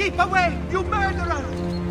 Keep away, you murderer!